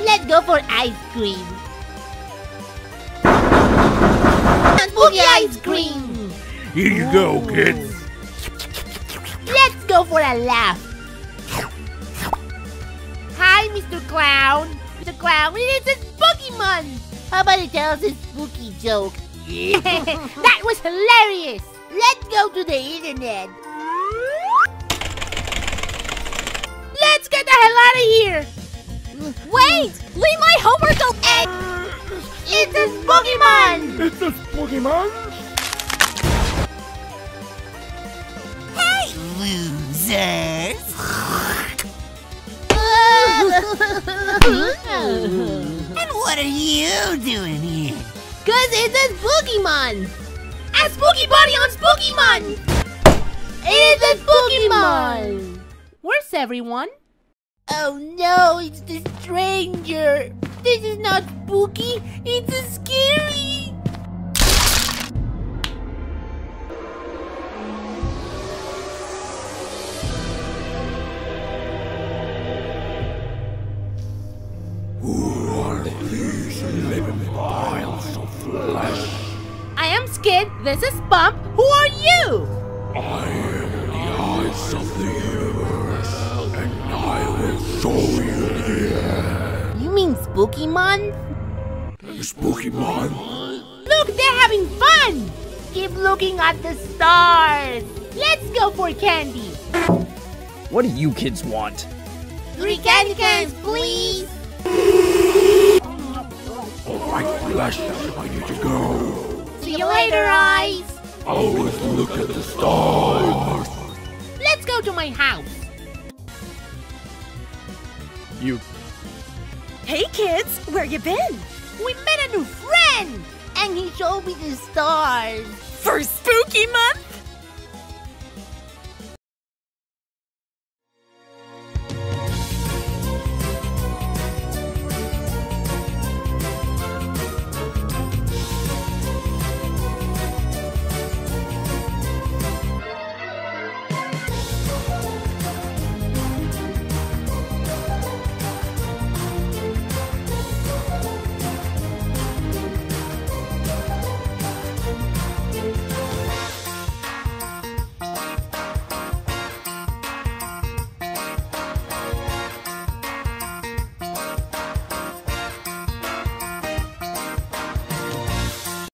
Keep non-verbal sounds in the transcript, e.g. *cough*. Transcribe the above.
Let's go for ice cream. Spooky ice cream. Here you go, kids. Let's go for a laugh. Hi, Mr. Clown. Mr. Clown, it's a spooky month. How about you tell us a spooky joke? *laughs* that was hilarious. Let's go to the internet. Let's get the hell out of here. Wait! Leave my homework alone! It's a spooky month. It's a spooky man. Hey, losers! *laughs* And what are you doing here? Cause it's a spooky month! A spooky party on spooky month! It is a spooky month! Where's everyone? Oh no, it's the stranger! This is not spooky, it's a scary! Who are these living piles of flesh? I am Skid, this is Pump, who are you? I You mean spooky month? Spooky man. Look, they're having fun! Keep looking at the stars! Let's go for candy! What do you kids want? Three candy cans, please! Alright, flesh, I need to go. See you later, eyes! Always look at the stars. Let's go to my house! You. Hey kids, where you been? We met a new friend! And he showed me the stars! For spooky month?